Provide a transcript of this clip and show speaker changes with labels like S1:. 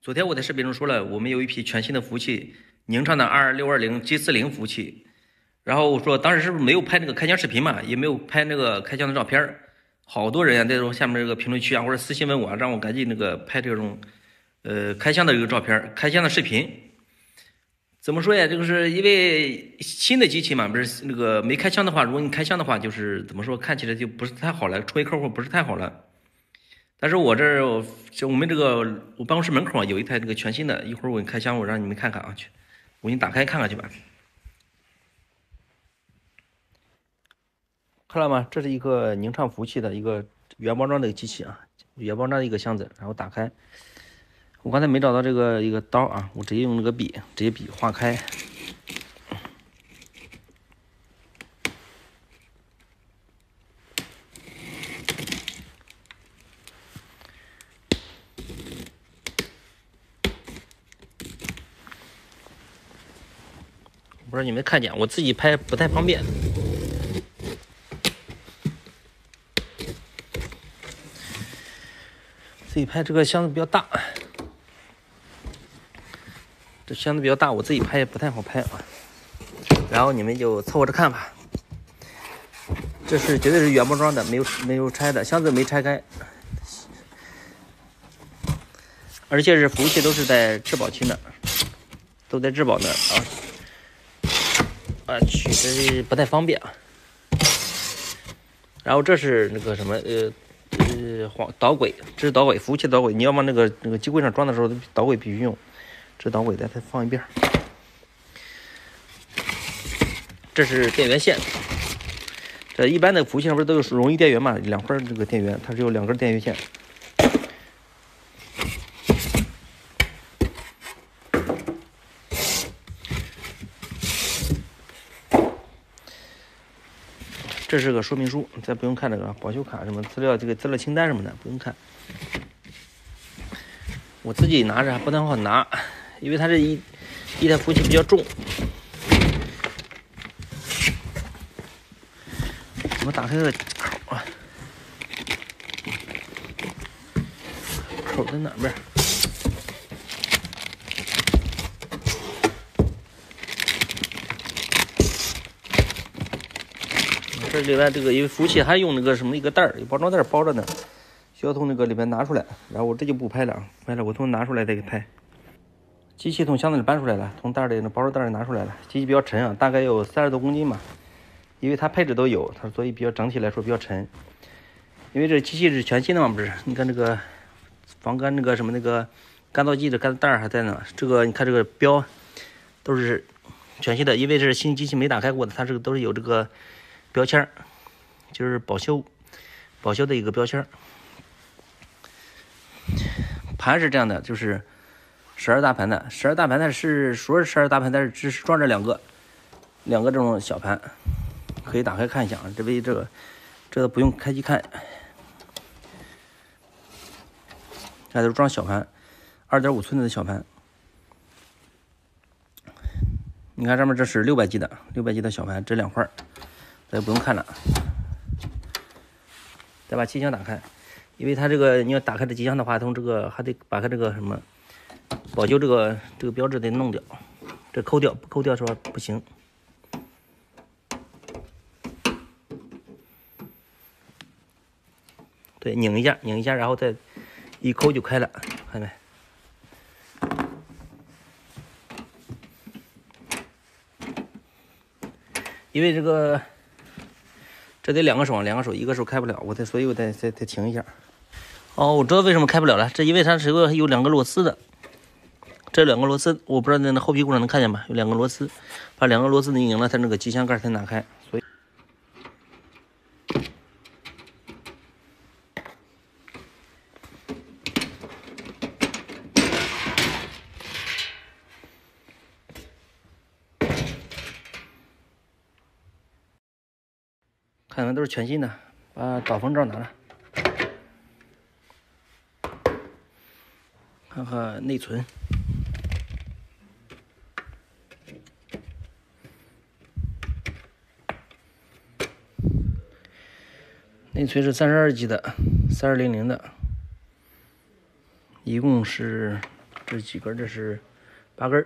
S1: 昨天我在视频中说了，我们有一批全新的服务器，宁畅的二六二零 G 四零服务器。然后我说当时是不是没有拍那个开箱视频嘛，也没有拍那个开箱的照片好多人啊在这种下面这个评论区啊或者私信问我，让我赶紧那个拍这种呃开箱的一个照片开箱的视频。怎么说呀？这个是因为新的机器嘛，不是那个没开箱的话，如果你开箱的话，就是怎么说，看起来就不是太好了，出给客户不是太好了。但是我这儿我们这个我办公室门口啊有一台这个全新的，一会儿我给你开箱，我让你们看看啊去，我给你打开看看去吧。看到吗？这是一个宁畅服务器的一个原包装的机器啊，原包装的一个箱子，然后打开。我刚才没找到这个一个刀啊，我直接用那个笔，直接笔划开。不知道你们看见，我自己拍不太方便。自己拍这个箱子比较大，这箱子比较大，我自己拍也不太好拍啊。然后你们就凑合着看吧。这是绝对是原包装的，没有没有拆的，箱子没拆开，而且是服务器都是在质保期呢，都在质保呢啊。啊去，这不太方便啊。然后这是那个什么，呃，呃，黄导轨，这是导轨，服务器导轨。你要往那个那个机柜上装的时候，导轨必须用。这导轨再再放一遍。这是电源线，这一般的服务器上不是都有容易电源嘛？两块这个电源，它是有两根电源线。这是个说明书，再不用看这个保修卡什么资料，这个资料清单什么的不用看。我自己拿着还不太好拿，因为它这一一台服务器比较重。我打开个口啊，口在哪边？这里面这个因为服务器还用那个什么一个袋儿，有包装袋包着呢，需要从那个里面拿出来。然后我这就不拍了啊，拍了我从拿出来再给拍。机器从箱子里搬出来了，从袋里那包装袋里拿出来了。机器比较沉啊，大概有三十多公斤吧，因为它配置都有，它所以比较整体来说比较沉。因为这机器是全新的嘛，不是？你看这个防干那个什么那个干燥剂的干袋还在呢。这个你看这个标都是全新的，因为这是新机器没打开过的，它这个都是有这个。标签就是保修，保修的一个标签盘是这样的，就是十二大盘的，十二大盘它是说是十二大盘，但是只是装着两个，两个这种小盘，可以打开看一下啊。这边这个，这个不用开机看，这都装小盘，二点五寸的小盘。你看上面这是六百 G 的，六百 G 的小盘，这两块。咱不用看了，再把机箱打开，因为它这个你要打开这机箱的话，从这个还得把它这个什么保修这个这个标志得弄掉，这抠掉不抠掉是吧？不行。对，拧一下，拧一下，然后再一抠就开了，看见没？因为这个。这得两个手，两个手，一个手开不了，我得，所以我得再再停一下。哦，我知道为什么开不了了，这因为它是个有两个螺丝的，这两个螺丝，我不知道在那后屁股上能看见吗？有两个螺丝，把两个螺丝拧了，它那个机箱盖才打开。所以，看看都是全新的，把导风罩拿来，看看内存，内存是三十二 G 的，三二零零的，一共是这几根？这是八根。